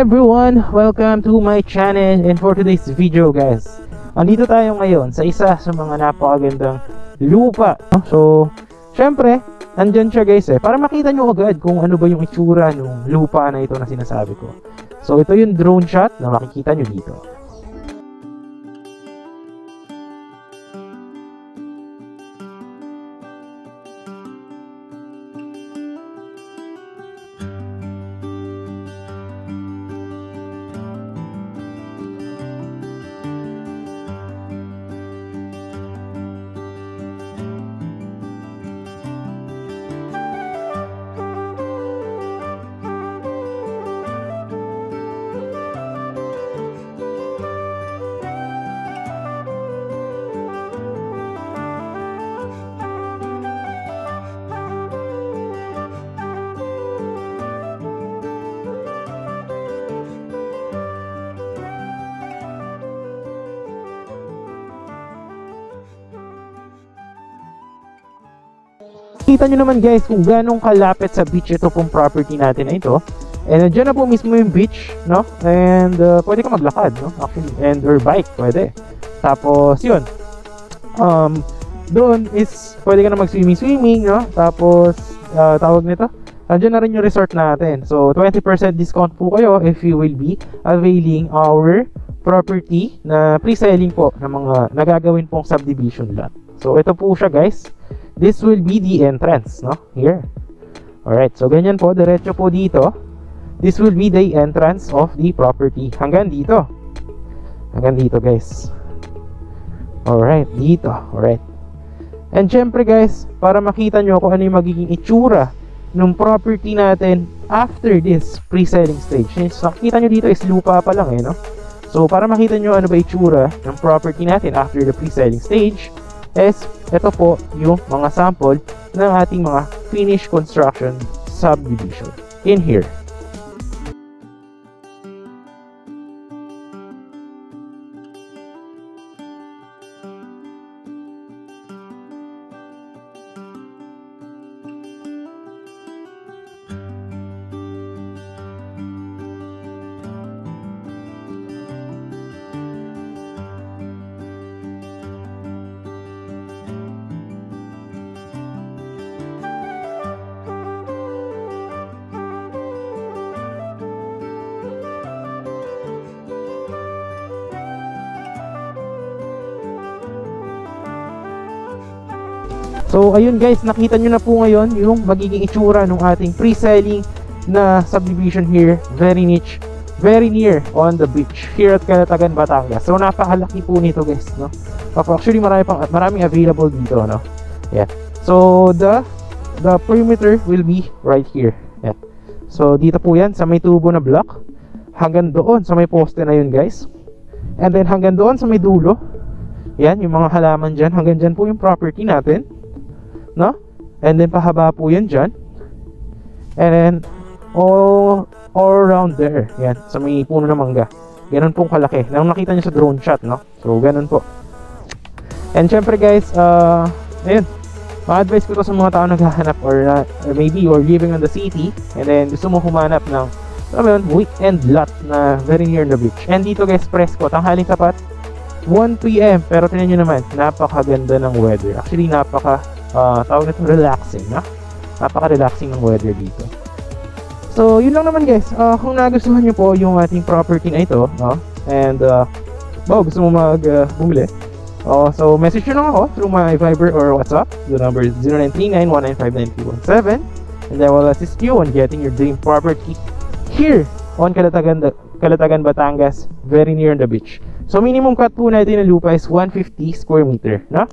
everyone! Welcome to my channel and for today's video guys Andito tayo ngayon sa isa sa mga napakagandang lupa? So, syempre, andyan siya guys eh Para makita nyo agad kung ano ba yung itsura ng lupa na ito na sinasabi ko So, ito yung drone shot na makikita nyo dito Kita nyo naman guys kung ganong kalapit sa beach ito pong property natin na ito. And nandiyan na po mismo yung beach, no? And uh, pwede ka maglakad, no? Actually, and or bike, pwede. Tapos, yun. Um, doon is, pwede ka na mag-swimming-swimming, no? Tapos, uh, tawag nito, nandiyan na rin yung resort natin. So, 20% discount po kayo if you will be availing our property na pre-selling po ng mga nagagawin pong subdivision lot. So, ito po siya guys. This will be the entrance, no? Here. Alright, so ganyan po, diretso po dito. This will be the entrance of the property. Hanggang dito. Hanggang dito, guys. Alright, dito. Alright. And syempre, guys, para makita nyo kung ano yung magiging itsura ng property natin after this pre-selling stage. Since nakikita nyo dito is lupa pa lang, eh, no? So, para makita nyo ano ba itsura ng property natin after the pre-selling stage, is ito po yung mga sample ng ating mga finished construction subdivision in here. So ayun guys, nakita nyo na po ngayon yung magiging itsura ng ating pre-selling na subdivision here. Very niche, very near on the beach here at Calatagan, Batangas. So napakalaki po nito guys, no? Actually marami pang maraming available dito, no? Yeah. So the the perimeter will be right here. Yeah. So dito po 'yan sa may tubo na block hanggang doon sa may poste na yun guys. And then hanggang doon sa may dulo. Yan, yung mga halaman dyan. Hanggang dyan po yung property natin no? And then pahaba po yan dyan. And then all, all around there, yan, sa may puno ng mangga. Ganun pong kalaki. Nang nakita nyo sa drone shot, no? So, ganun po. And syempre guys, uh, ayun, ma-advise ko to sa mga tao naghahanap or, uh, or maybe you're living on the city and then gusto mo humanap ng alam mo yun, weekend lot na very near the beach. And dito guys, presko, tanghaling tapat, 1pm. Pero tinan nyo naman, napakaganda ng weather. Actually, napaka uh, tawag nito relaxing na napaka-relaxing ng weather dito so yun lang naman guys uh, kung nagustuhan nyo po yung ating property na ito no? and uh, oh, gusto mo mag uh, bumili Oh, so message nyo lang ako through my Viber or WhatsApp. The number is 0939-195-9217 and I will assist you on getting your dream property here on Calatagan, Calatagan, Batangas, very near the beach. So minimum cut po natin ng lupa is 150 square meter, no?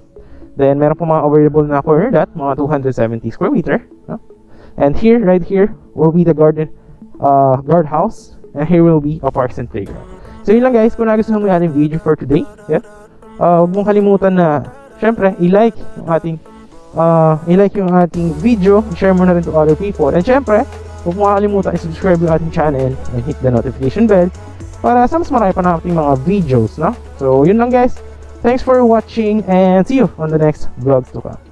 Then, meron po mga available na corner lot, mga 270 square meter. No? And here, right here, will be the garden, uh, guard house. And here will be a parks and playground. So, yun lang guys. Kung nagustuhan mo yung ating video for today, yeah, uh, huwag mong kalimutan na, syempre, i-like yung ating, uh, i-like yung ating video, share mo na rin to other people. And syempre, huwag mo kalimutan i-subscribe yung ating channel and hit the notification bell para sa mas marami pa nating mga videos, no? So, yun lang guys. Thanks for watching and see you on the next vlogs to come.